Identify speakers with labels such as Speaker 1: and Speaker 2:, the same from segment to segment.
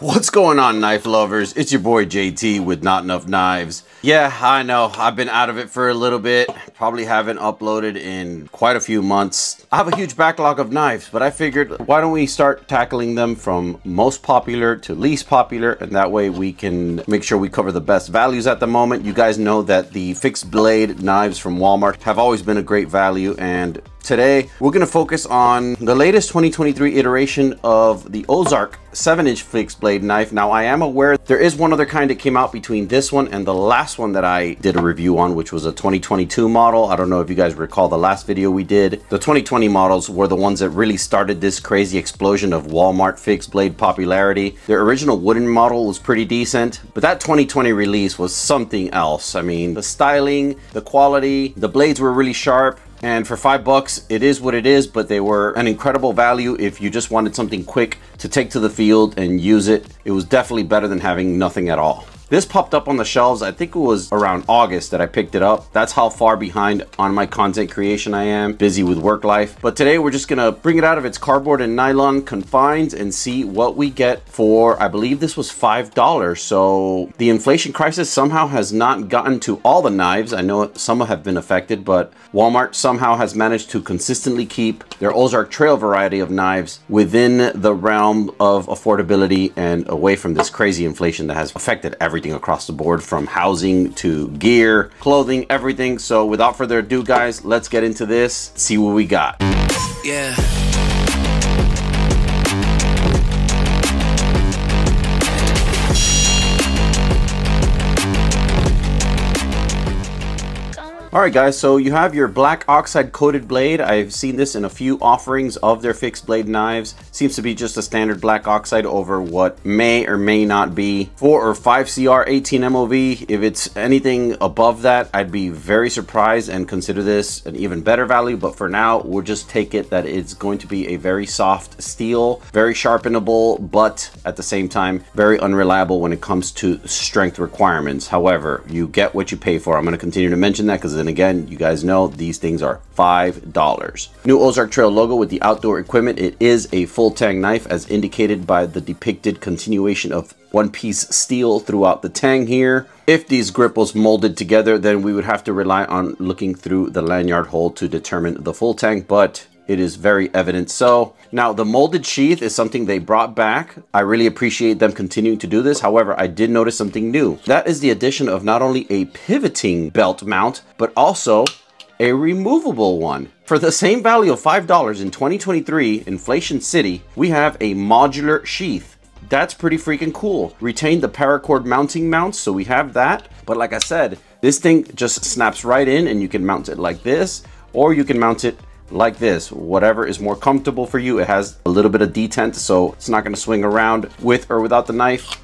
Speaker 1: What's going on, knife lovers? It's your boy JT with Not Enough Knives. Yeah, I know, I've been out of it for a little bit. Probably haven't uploaded in quite a few months. I have a huge backlog of knives, but I figured why don't we start tackling them from most popular to least popular, and that way we can make sure we cover the best values at the moment. You guys know that the fixed blade knives from Walmart have always been a great value, and Today, we're gonna focus on the latest 2023 iteration of the Ozark 7-inch fixed blade knife. Now, I am aware there is one other kind that came out between this one and the last one that I did a review on, which was a 2022 model. I don't know if you guys recall the last video we did. The 2020 models were the ones that really started this crazy explosion of Walmart fixed blade popularity. Their original wooden model was pretty decent, but that 2020 release was something else. I mean, the styling, the quality, the blades were really sharp, and for five bucks, it is what it is, but they were an incredible value if you just wanted something quick to take to the field and use it. It was definitely better than having nothing at all. This popped up on the shelves, I think it was around August that I picked it up. That's how far behind on my content creation I am, busy with work life. But today we're just gonna bring it out of its cardboard and nylon confines and see what we get for, I believe this was $5. So the inflation crisis somehow has not gotten to all the knives. I know some have been affected, but Walmart somehow has managed to consistently keep their Ozark Trail variety of knives within the realm of affordability and away from this crazy inflation that has affected every everything across the board from housing to gear, clothing, everything. So without further ado, guys, let's get into this, see what we got. Yeah. Alright guys, so you have your black oxide coated blade. I've seen this in a few offerings of their fixed blade knives. Seems to be just a standard black oxide over what may or may not be 4 or 5 CR 18 MOV. If it's anything above that, I'd be very surprised and consider this an even better value. But for now, we'll just take it that it's going to be a very soft steel, very sharpenable, but at the same time, very unreliable when it comes to strength requirements. However, you get what you pay for. I'm going to continue to mention that because and again, you guys know these things are $5. New Ozark Trail logo with the outdoor equipment. It is a full tang knife as indicated by the depicted continuation of one piece steel throughout the tang here. If these grip was molded together, then we would have to rely on looking through the lanyard hole to determine the full tang, but it is very evident so. Now the molded sheath is something they brought back. I really appreciate them continuing to do this. However, I did notice something new. That is the addition of not only a pivoting belt mount, but also a removable one. For the same value of $5 in 2023 Inflation City, we have a modular sheath. That's pretty freaking cool. Retain the paracord mounting mounts, so we have that. But like I said, this thing just snaps right in and you can mount it like this, or you can mount it like this. Whatever is more comfortable for you it has a little bit of detent so it's not going to swing around with or without the knife.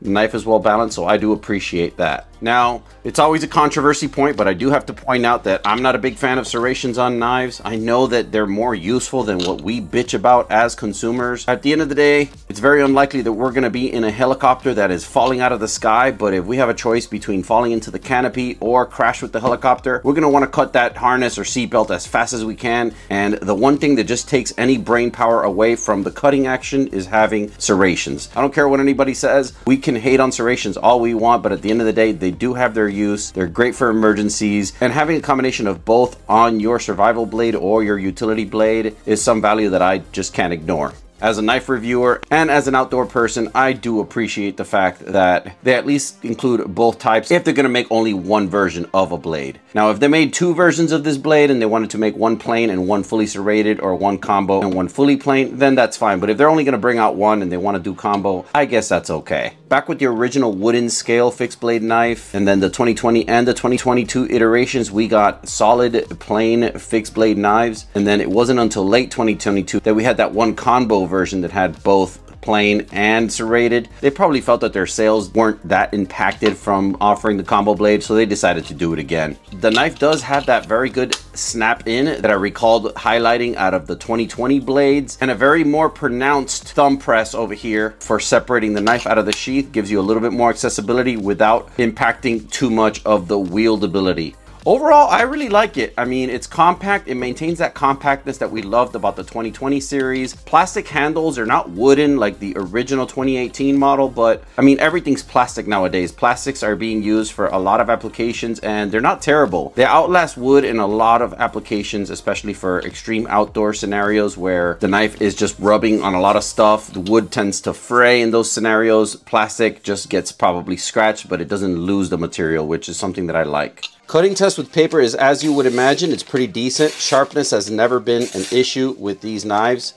Speaker 1: Knife is well balanced so i do appreciate that now, it's always a controversy point, but I do have to point out that I'm not a big fan of serrations on knives. I know that they're more useful than what we bitch about as consumers. At the end of the day, it's very unlikely that we're gonna be in a helicopter that is falling out of the sky, but if we have a choice between falling into the canopy or crash with the helicopter, we're gonna wanna cut that harness or seatbelt as fast as we can. And the one thing that just takes any brain power away from the cutting action is having serrations. I don't care what anybody says. We can hate on serrations all we want, but at the end of the day, they do have their use. They're great for emergencies and having a combination of both on your survival blade or your utility blade is some value that I just can't ignore. As a knife reviewer and as an outdoor person, I do appreciate the fact that they at least include both types if they're gonna make only one version of a blade. Now, if they made two versions of this blade and they wanted to make one plain and one fully serrated or one combo and one fully plain, then that's fine. But if they're only gonna bring out one and they wanna do combo, I guess that's okay. Back with the original wooden scale fixed blade knife and then the 2020 and the 2022 iterations, we got solid plain fixed blade knives. And then it wasn't until late 2022 that we had that one combo version that had both plain and serrated. They probably felt that their sales weren't that impacted from offering the combo blade, so they decided to do it again. The knife does have that very good snap in that I recalled highlighting out of the 2020 blades and a very more pronounced thumb press over here for separating the knife out of the sheath gives you a little bit more accessibility without impacting too much of the wieldability. Overall, I really like it. I mean, it's compact. It maintains that compactness that we loved about the 2020 series. Plastic handles are not wooden like the original 2018 model, but I mean, everything's plastic nowadays. Plastics are being used for a lot of applications and they're not terrible. They outlast wood in a lot of applications, especially for extreme outdoor scenarios where the knife is just rubbing on a lot of stuff. The wood tends to fray in those scenarios. Plastic just gets probably scratched, but it doesn't lose the material, which is something that I like. Cutting test with paper is as you would imagine, it's pretty decent. Sharpness has never been an issue with these knives.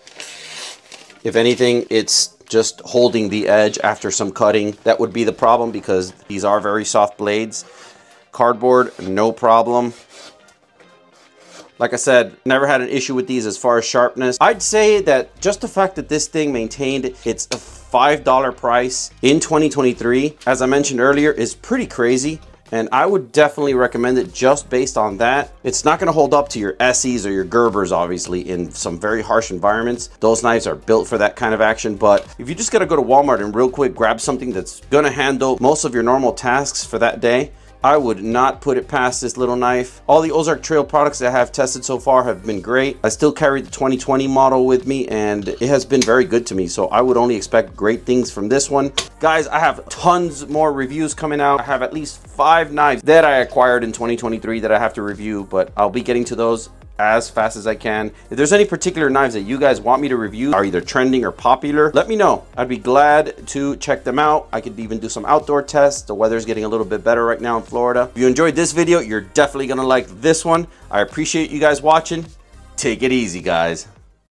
Speaker 1: If anything, it's just holding the edge after some cutting. That would be the problem because these are very soft blades. Cardboard, no problem. Like I said, never had an issue with these as far as sharpness. I'd say that just the fact that this thing maintained its $5 price in 2023, as I mentioned earlier, is pretty crazy and I would definitely recommend it just based on that. It's not gonna hold up to your ESEEs or your Gerbers, obviously, in some very harsh environments. Those knives are built for that kind of action, but if you just gotta go to Walmart and real quick grab something that's gonna handle most of your normal tasks for that day, I would not put it past this little knife. All the Ozark Trail products that I have tested so far have been great. I still carry the 2020 model with me and it has been very good to me. So I would only expect great things from this one. Guys, I have tons more reviews coming out. I have at least five knives that I acquired in 2023 that I have to review, but I'll be getting to those as fast as I can. If there's any particular knives that you guys want me to review are either trending or popular, let me know. I'd be glad to check them out. I could even do some outdoor tests. The weather's getting a little bit better right now in Florida. If you enjoyed this video, you're definitely gonna like this one. I appreciate you guys watching. Take it easy, guys.